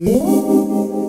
Música